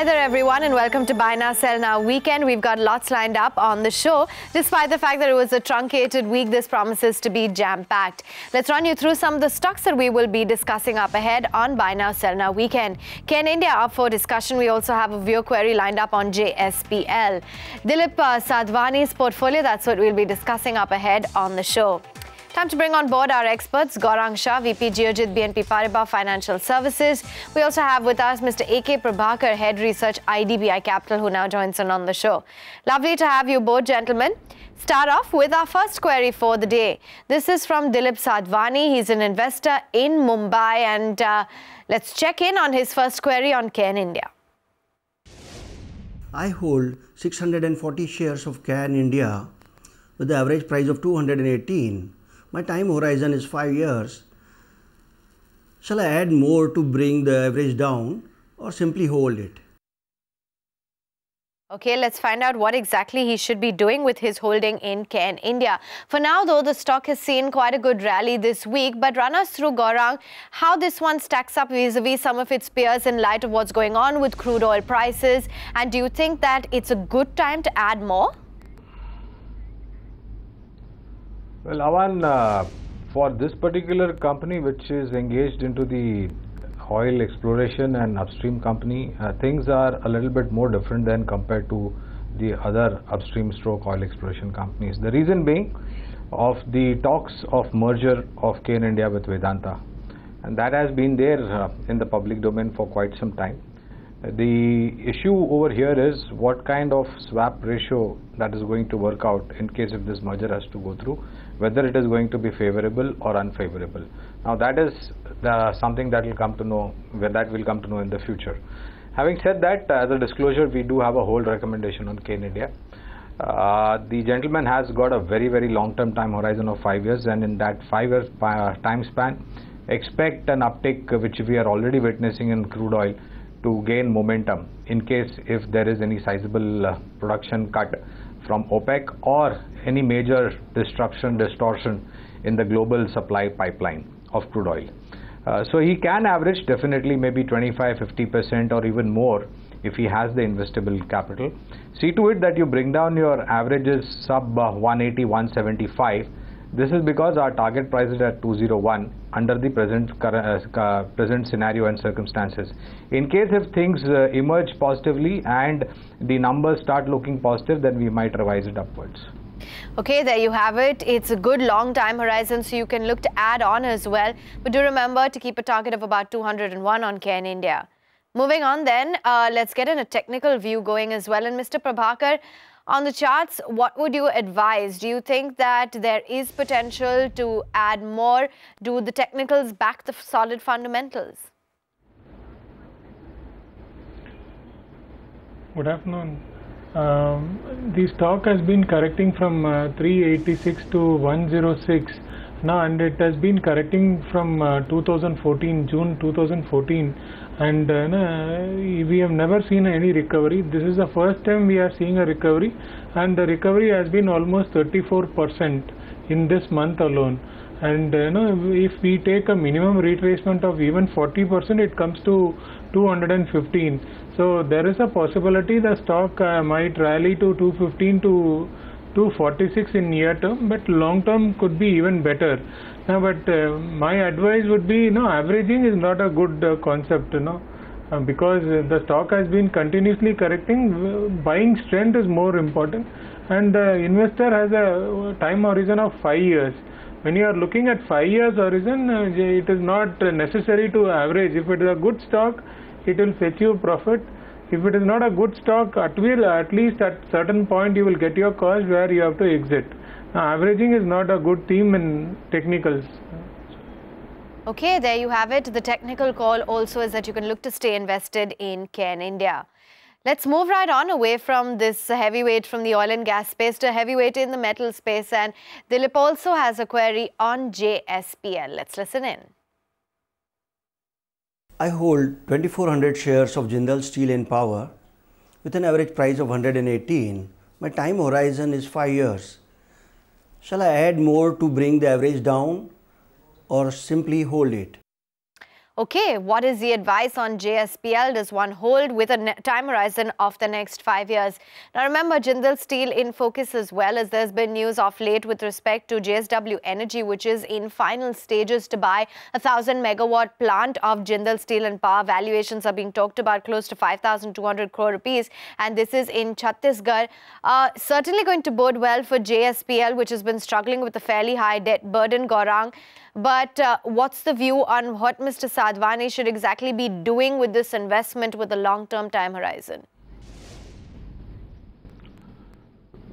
Hi there, everyone, and welcome to Buy Now Sell Now weekend. We've got lots lined up on the show. Despite the fact that it was a truncated week, this promises to be jam packed. Let's run you through some of the stocks that we will be discussing up ahead on Buy Now Sell Now weekend. Cairn India up for discussion. We also have a viewer query lined up on JSPL. Dilip uh, Sadhwani's portfolio, that's what we'll be discussing up ahead on the show. Time to bring on board our experts, Gaurang Shah, VP Geojit BNP Paribas Financial Services. We also have with us Mr. A.K. Prabhakar, Head Research IDBI Capital, who now joins in on the show. Lovely to have you both, gentlemen. Start off with our first query for the day. This is from Dilip Sadhwani. He's an investor in Mumbai, and uh, let's check in on his first query on Cairn India. I hold 640 shares of Cairn India with the average price of 218 my time horizon is 5 years. Shall I add more to bring the average down or simply hold it? Okay, let's find out what exactly he should be doing with his holding in Cairn India. For now, though, the stock has seen quite a good rally this week. But run us through, Gaurang, how this one stacks up vis-a-vis -vis some of its peers in light of what's going on with crude oil prices. And do you think that it's a good time to add more? Well, Avan, uh, for this particular company which is engaged into the oil exploration and upstream company, uh, things are a little bit more different than compared to the other upstream stroke oil exploration companies. The reason being of the talks of merger of Cairn India with Vedanta and that has been there uh, in the public domain for quite some time. The issue over here is what kind of swap ratio that is going to work out in case if this merger has to go through whether it is going to be favorable or unfavorable. Now that is the, something that will come to know, where that will come to know in the future. Having said that, uh, as a disclosure, we do have a hold recommendation on Cairn India. Uh, the gentleman has got a very, very long-term time horizon of five years, and in that five years uh, time span, expect an uptick which we are already witnessing in crude oil to gain momentum in case if there is any sizable uh, production cut from OPEC or any major disruption, distortion in the global supply pipeline of crude oil. Uh, so he can average definitely maybe 25, 50% or even more if he has the investable capital. See to it that you bring down your averages sub uh, 180, 175 this is because our target price is at 201 under the present uh, present scenario and circumstances. In case if things uh, emerge positively and the numbers start looking positive, then we might revise it upwards. Okay, there you have it. It's a good long time horizon, so you can look to add on as well. But do remember to keep a target of about 201 on Cairn India. Moving on then, uh, let's get in a technical view going as well. And Mr. Prabhakar, on the charts, what would you advise? Do you think that there is potential to add more? Do the technicals back the solid fundamentals? Good afternoon. Um, the stock has been correcting from uh, 386 to 106 now and it has been correcting from uh, 2014 June 2014 and uh, we have never seen any recovery. This is the first time we are seeing a recovery and the recovery has been almost 34% in this month alone. And uh, know, if we take a minimum retracement of even 40% it comes to 215 so there is a possibility the stock uh, might rally to 215 to 246 in near term but long term could be even better now, but uh, my advice would be, you know, averaging is not a good uh, concept, you know, uh, because the stock has been continuously correcting. Buying strength is more important, and the investor has a time horizon of five years. When you are looking at five years horizon, uh, it is not necessary to average. If it is a good stock, it will fetch you profit. If it is not a good stock, at, will, at least at certain point you will get your cost where you have to exit. Now, averaging is not a good theme in technicals. Okay, there you have it. The technical call also is that you can look to stay invested in Cairn India. Let's move right on away from this heavyweight from the oil and gas space to heavyweight in the metal space. And Dilip also has a query on JSPL. Let's listen in. I hold 2400 shares of Jindal Steel and Power with an average price of 118. My time horizon is 5 years. Shall I add more to bring the average down or simply hold it? Okay, what is the advice on JSPL? Does one hold with a time horizon of the next five years? Now, remember, Jindal Steel in focus as well as there's been news of late with respect to JSW Energy, which is in final stages to buy a thousand megawatt plant of Jindal Steel and Power. Valuations are being talked about close to 5,200 crore rupees, and this is in Chhattisgarh. Uh, certainly going to bode well for JSPL, which has been struggling with a fairly high debt burden. Gaurang. But uh, what's the view on what Mr. Sadhwani should exactly be doing with this investment with a long-term time horizon?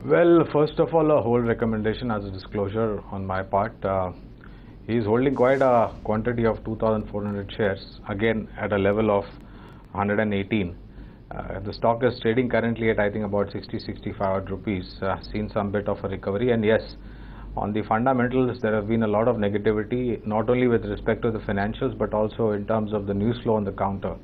Well, first of all, a whole recommendation as a disclosure on my part. Uh, he is holding quite a quantity of 2,400 shares, again at a level of 118. Uh, the stock is trading currently at I think about 60 65 rupees. Uh, seen some bit of a recovery, and yes, on the fundamentals, there have been a lot of negativity, not only with respect to the financials, but also in terms of the news flow on the counter,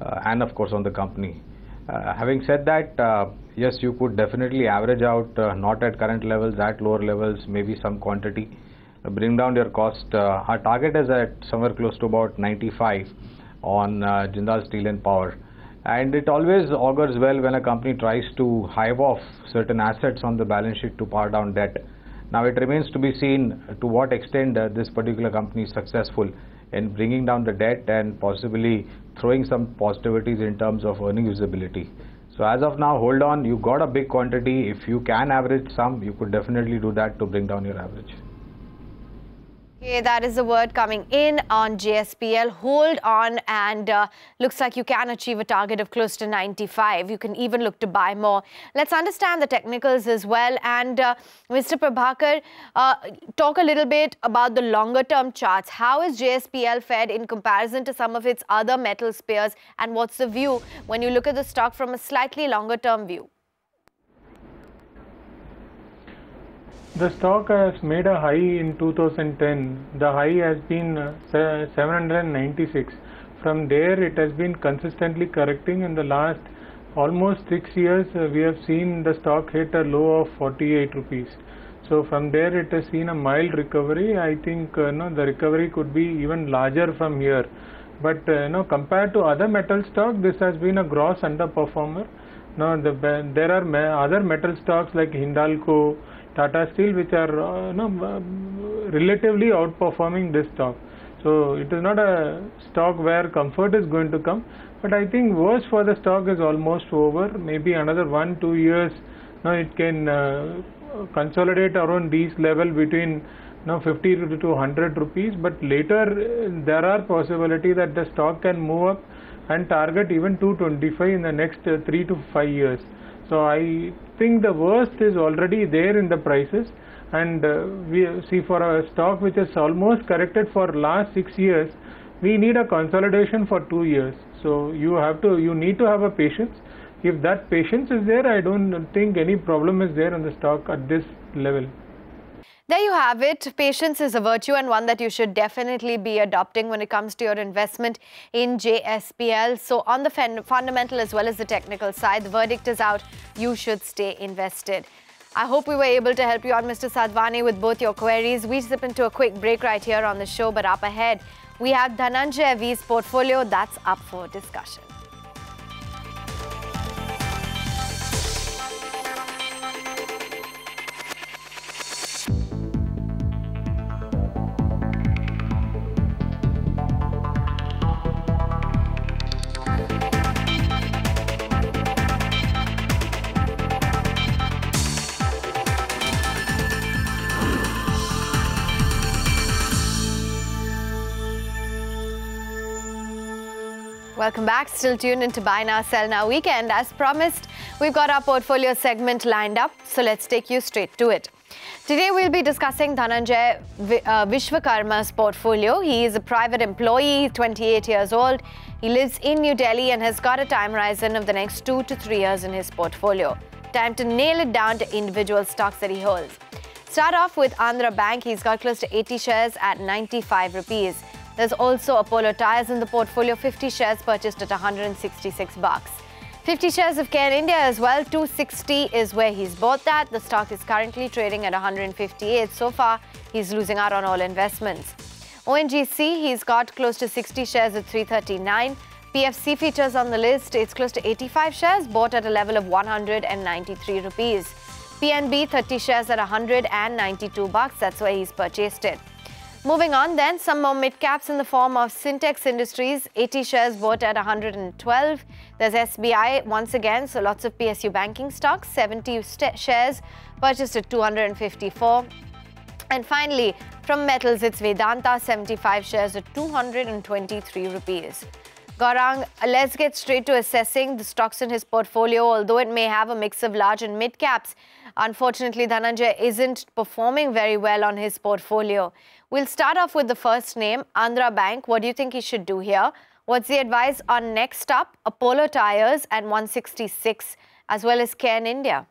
uh, and of course on the company. Uh, having said that, uh, yes, you could definitely average out, uh, not at current levels, at lower levels, maybe some quantity, uh, bring down your cost. Uh, our target is at somewhere close to about 95 on Jindal Steel and Power. And it always augurs well when a company tries to hive off certain assets on the balance sheet to par down debt. Now it remains to be seen to what extent uh, this particular company is successful in bringing down the debt and possibly throwing some positivities in terms of earning visibility. So as of now, hold on. You got a big quantity. If you can average some, you could definitely do that to bring down your average. Okay, that is the word coming in on JSPL. Hold on and uh, looks like you can achieve a target of close to 95. You can even look to buy more. Let's understand the technicals as well. And uh, Mr. Prabhakar, uh, talk a little bit about the longer term charts. How is JSPL fared in comparison to some of its other metals peers? And what's the view when you look at the stock from a slightly longer term view? The stock has made a high in 2010. The high has been uh, 796. From there, it has been consistently correcting. In the last almost six years, uh, we have seen the stock hit a low of 48 rupees. So from there, it has seen a mild recovery. I think uh, no, the recovery could be even larger from here. But uh, no, compared to other metal stock, this has been a gross underperformer. Now, the, there are other metal stocks like Hindalco, Tata Steel which are uh, no, uh, relatively outperforming this stock. So it is not a stock where comfort is going to come, but I think worst for the stock is almost over. Maybe another one two years, now it can uh, consolidate around these level between now 50 to 100 rupees. But later there are possibility that the stock can move up and target even 225 in the next uh, three to five years. So I think the worst is already there in the prices. And uh, we see for a stock which is almost corrected for last 6 years we need a consolidation for 2 years. So you have to you need to have a patience. If that patience is there I don't think any problem is there on the stock at this level there you have it. Patience is a virtue and one that you should definitely be adopting when it comes to your investment in JSPL. So on the fundamental as well as the technical side, the verdict is out. You should stay invested. I hope we were able to help you out, Mr. Sadhwani, with both your queries. We zip into a quick break right here on the show, but up ahead, we have Dhananjay V's portfolio that's up for discussion. Welcome back. Still tuned into Buy Now, Sell Now weekend. As promised, we've got our portfolio segment lined up. So let's take you straight to it. Today we'll be discussing Dhananjay uh, Vishwakarma's portfolio. He is a private employee, 28 years old. He lives in New Delhi and has got a time horizon of the next two to three years in his portfolio. Time to nail it down to individual stocks that he holds. Start off with Andhra Bank. He's got close to 80 shares at 95 rupees. There's also Apollo Tyres in the portfolio, 50 shares purchased at 166 bucks. 50 shares of Cairn India as well, 260 is where he's bought that. The stock is currently trading at 158. So far, he's losing out on all investments. ONGC, he's got close to 60 shares at 339. PFC features on the list. It's close to 85 shares, bought at a level of 193 rupees. PNB, 30 shares at 192 bucks. That's where he's purchased it. Moving on then, some more mid caps in the form of Sintex Industries, 80 shares bought at 112. There's SBI once again, so lots of PSU banking stocks, 70 shares purchased at 254. And finally, from metals, it's Vedanta, 75 shares at 223 rupees. Gaurang, let's get straight to assessing the stocks in his portfolio. Although it may have a mix of large and mid caps, unfortunately, Dhananjay isn't performing very well on his portfolio. We'll start off with the first name, Andhra Bank. What do you think he should do here? What's the advice on next up, Apollo Tyres and 166, as well as Cairn India?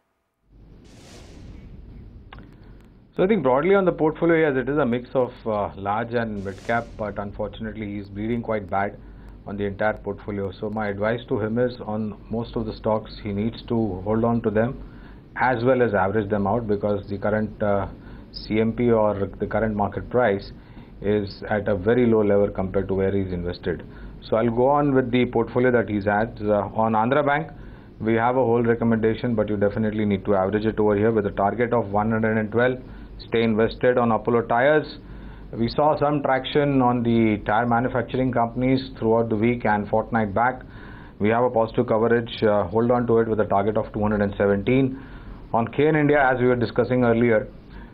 So I think broadly on the portfolio, yes, it is a mix of uh, large and mid cap, but unfortunately he's bleeding quite bad on the entire portfolio. So my advice to him is on most of the stocks, he needs to hold on to them as well as average them out because the current uh, CMP or the current market price is at a very low level compared to where he's invested. So I'll go on with the portfolio that he's had. Uh, on Andhra Bank, we have a whole recommendation, but you definitely need to average it over here with a target of 112. Stay invested on Apollo Tyres. We saw some traction on the tire manufacturing companies throughout the week and fortnight back. We have a positive coverage. Uh, hold on to it with a target of 217. On Cairn India, as we were discussing earlier,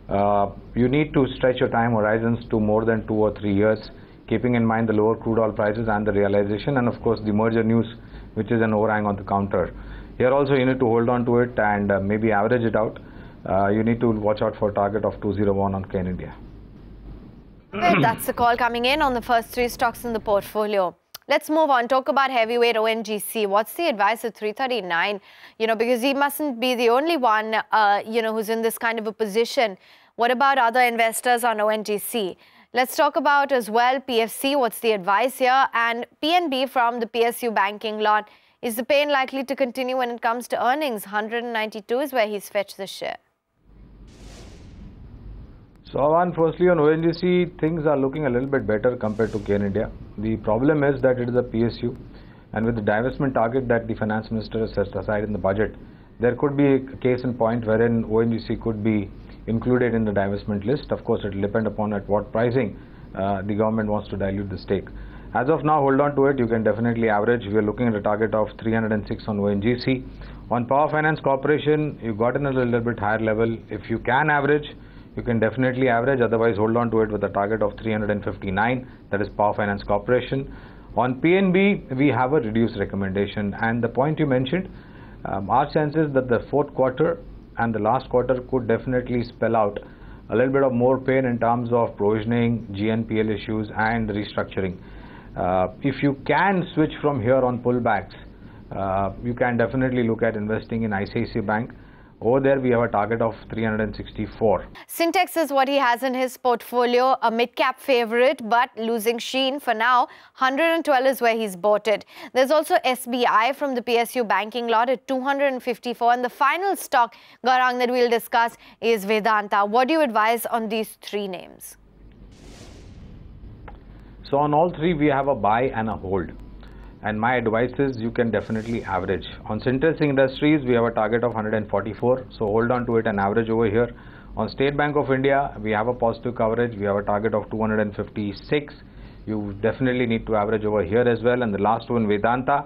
uh, you need to stretch your time horizons to more than two or three years, keeping in mind the lower crude oil prices and the realization, and of course the merger news, which is an overhang on the counter. Here also you need to hold on to it and uh, maybe average it out. Uh, you need to watch out for a target of 201 on Cairn India. That's the call coming in on the first three stocks in the portfolio. Let's move on. Talk about heavyweight ONGC. What's the advice at 339? You know, because he mustn't be the only one, uh, you know, who's in this kind of a position. What about other investors on ONGC? Let's talk about as well PFC. What's the advice here? And PNB from the PSU banking lot. Is the pain likely to continue when it comes to earnings? 192 is where he's fetched the share. So Avan, firstly on ONGC, things are looking a little bit better compared to Cairn India. The problem is that it is a PSU and with the divestment target that the finance minister has set aside in the budget, there could be a case in point wherein ONGC could be included in the divestment list. Of course, it will depend upon at what pricing uh, the government wants to dilute the stake. As of now, hold on to it. You can definitely average. We are looking at a target of 306 on ONGC. On Power Finance Corporation, you got in a little bit higher level. If you can average, you can definitely average otherwise hold on to it with a target of 359 that is Power Finance Corporation on PNB we have a reduced recommendation and the point you mentioned um, our sense is that the fourth quarter and the last quarter could definitely spell out a little bit of more pain in terms of provisioning, GNPL issues and restructuring. Uh, if you can switch from here on pullbacks, uh, you can definitely look at investing in ICICI Bank over there, we have a target of 364. Sintex is what he has in his portfolio, a mid-cap favorite, but losing sheen for now. 112 is where he's bought it. There's also SBI from the PSU banking lot at 254. And the final stock, Gaurang, that we'll discuss is Vedanta. What do you advise on these three names? So on all three, we have a buy and a hold and my advice is you can definitely average. On Sintex Industries we have a target of 144 so hold on to it and average over here. On State Bank of India we have a positive coverage. We have a target of 256 you definitely need to average over here as well. And the last one Vedanta.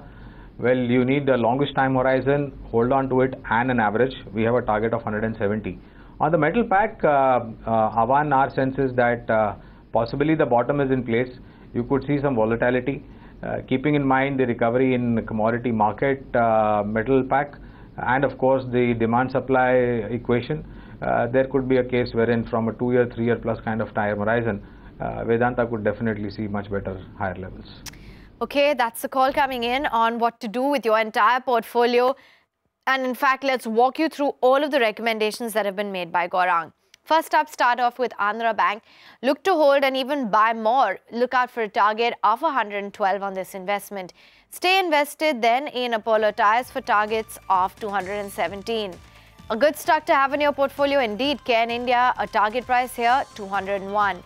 Well you need the longest time horizon. Hold on to it and an average. We have a target of 170 on the metal pack uh, uh, Avan our sense is that uh, possibly the bottom is in place. You could see some volatility keeping in mind the recovery in commodity market, uh, metal pack, and of course the demand supply equation, uh, there could be a case wherein from a two year, three year plus kind of time horizon, Vedanta could definitely see much better higher levels. Okay, that's the call coming in on what to do with your entire portfolio. And in fact, let's walk you through all of the recommendations that have been made by Gaurang. First up, start off with Andhra Bank. Look to hold and even buy more. Look out for a target of 112 on this investment. Stay invested then in Apollo Tyres for targets of 217. A good stock to have in your portfolio indeed. Cairn India, a target price here 201.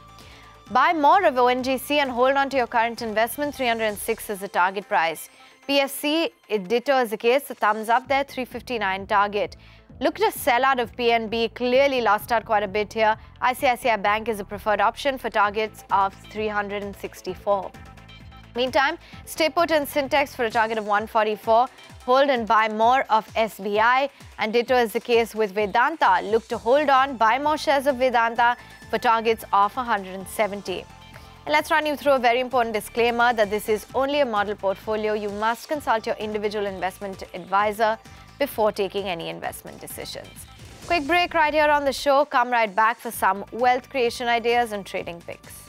Buy more of ONGC and hold on to your current investment. 306 is the target price. PFC, it ditto is the case. The thumbs up there, 359 target. Look to sell out of PNB. Clearly lost out quite a bit here. ICICI Bank is a preferred option for targets of 364. Meantime, stay put in Sintex for a target of 144. Hold and buy more of SBI. And ditto is the case with Vedanta. Look to hold on, buy more shares of Vedanta for targets of 170. And let's run you through a very important disclaimer that this is only a model portfolio. You must consult your individual investment advisor before taking any investment decisions. Quick break right here on the show. Come right back for some wealth creation ideas and trading picks.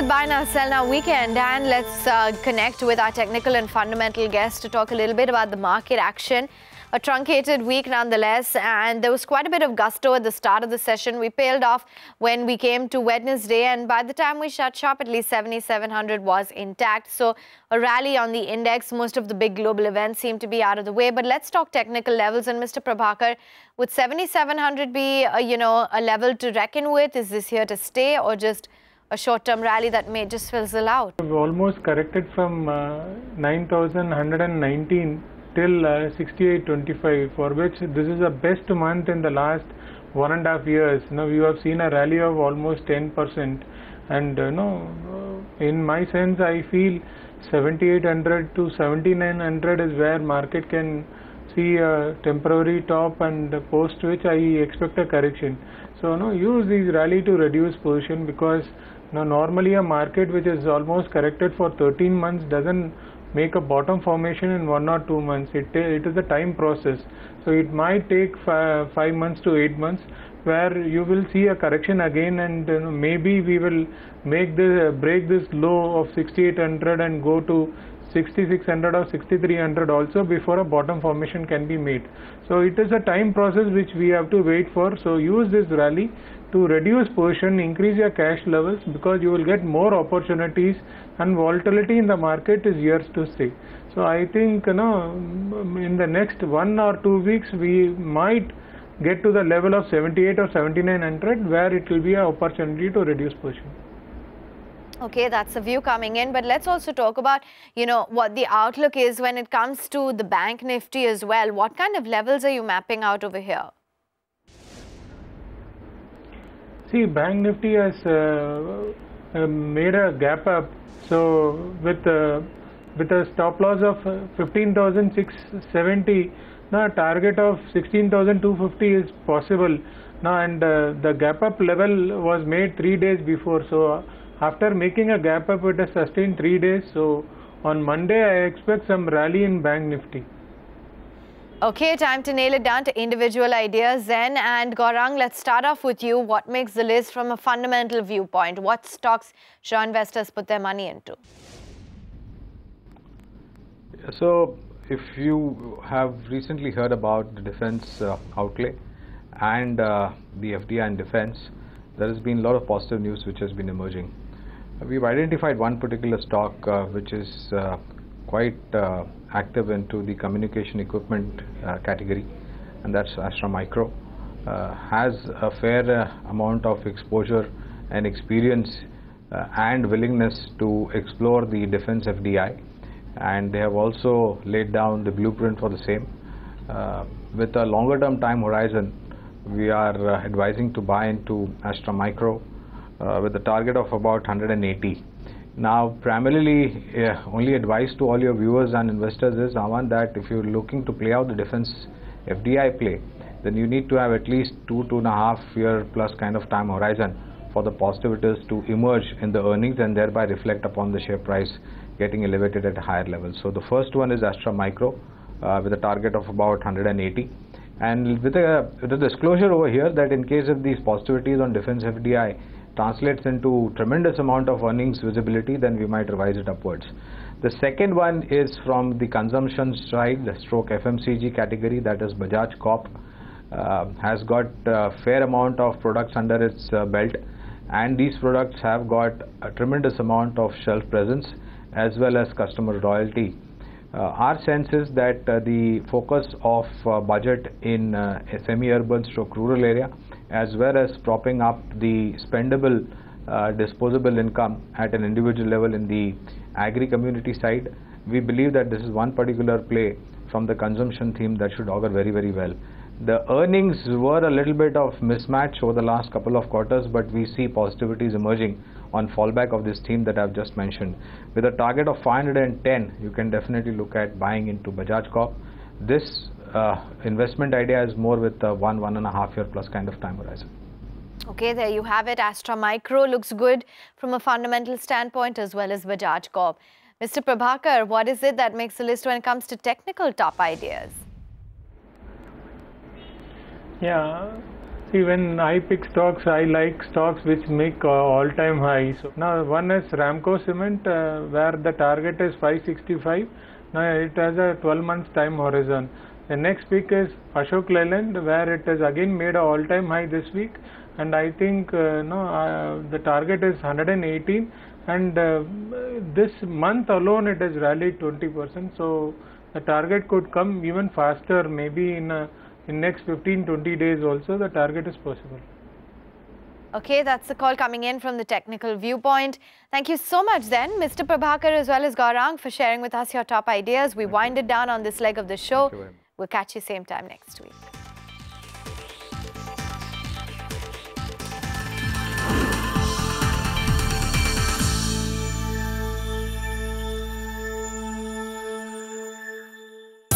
With Now, Sell Now weekend, and let's uh, connect with our technical and fundamental guest to talk a little bit about the market action. A truncated week nonetheless, and there was quite a bit of gusto at the start of the session. We paled off when we came to Wednesday, and by the time we shut shop, at least 7,700 was intact. So, a rally on the index. Most of the big global events seem to be out of the way. But let's talk technical levels. And Mr. Prabhakar, would 7,700 be, a, you know, a level to reckon with? Is this here to stay, or just a short-term rally that may just fizzle out. We've almost corrected from uh, 9,119 till uh, 6825 for which this is the best month in the last one and a half years. Now you have seen a rally of almost 10% and uh, no, uh, in my sense I feel 7800 to 7900 is where market can see a temporary top and post which I expect a correction. So no, use these rally to reduce position because now, normally a market which is almost corrected for 13 months doesn't make a bottom formation in one or two months. It, it is a time process. So, it might take five, months to eight months where you will see a correction again and maybe we will make the break this low of 6800 and go to 6600 or 6300 also before a bottom formation can be made. So it is a time process which we have to wait for. So use this rally to reduce position, increase your cash levels because you will get more opportunities and volatility in the market is years to stay. So I think you know in the next one or two weeks we might get to the level of 78 or 7900 where it will be an opportunity to reduce position. Okay, that's the view coming in. But let's also talk about, you know, what the outlook is when it comes to the bank nifty as well. What kind of levels are you mapping out over here? See, Bank Nifty has uh, uh, made a gap up. So with uh, with a stop loss of 15,670, now a target of 16,250 is possible. Now and uh, the gap up level was made three days before. So after making a gap up, it has sustained three days. So on Monday, I expect some rally in Bank Nifty. Okay, time to nail it down to individual ideas then. And Gaurang, let's start off with you. What makes the list from a fundamental viewpoint? What stocks should investors put their money into? So, if you have recently heard about the defense uh, outlay and uh, the FDI and defense, there has been a lot of positive news which has been emerging. We've identified one particular stock uh, which is uh, quite uh, active into the communication equipment uh, category. And that's Astra Micro uh, has a fair uh, amount of exposure and experience uh, and willingness to explore the defense FDI and they have also laid down the blueprint for the same. Uh, with a longer term time horizon we are advising to buy into Astra Micro with a target of about 180 now, primarily, uh, only advice to all your viewers and investors is Aman that if you're looking to play out the defense FDI play, then you need to have at least two, two and a half year plus kind of time horizon for the positivities to emerge in the earnings and thereby reflect upon the share price getting elevated at a higher level. So, the first one is Astra Micro uh, with a target of about 180 And with a, with a disclosure over here that in case of these positivities on defense FDI translates into tremendous amount of earnings visibility, then we might revise it upwards. The second one is from the consumption side, the stroke FMCG category, that is Bajaj Corp. Uh, has got a fair amount of products under its uh, belt and these products have got a tremendous amount of shelf presence as well as customer loyalty. Uh, our sense is that the focus of budget in uh, semi-urban stroke rural area as well as propping up the spendable uh, disposable income at an individual level in the agri community side we believe that this is one particular play from the consumption theme that should augur very very well the earnings were a little bit of mismatch over the last couple of quarters, but we see positivities emerging on fallback of this theme that I've just mentioned. With a target of 510, you can definitely look at buying into Bajaj Corp. This investment idea is more with a one, one and a half year plus kind of time horizon. Okay, there you have it. Astra Micro looks good from a fundamental standpoint as well as Bajaj Corp. Mr. Prabhakar, what is it that makes the list when it comes to technical top ideas? Yeah. See, when I pick stocks, I like stocks which make uh, all-time high. So now one is Ramco Cement, uh, where the target is 565. Now it has a 12 months time horizon. The next pick is Ashok Leyland, where it has again made an all-time high this week, and I think uh, no, uh, the target is 118. And uh, this month alone, it has rallied 20%. So the target could come even faster, maybe in a in next 15 20 days also the target is possible Okay, that's the call coming in from the technical viewpoint. Thank you so much then, Mr. Prabhakar as well as Gaurang for sharing with us your top ideas. We wind it down on this leg of the show. We'll catch you same time next week.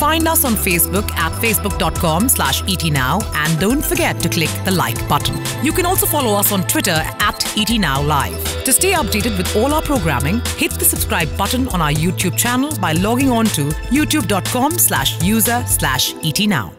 Find us on Facebook at facebook.com slash etnow and don't forget to click the like button. You can also follow us on Twitter at etnowlive. To stay updated with all our programming, hit the subscribe button on our YouTube channel by logging on to youtube.com slash user slash etnow.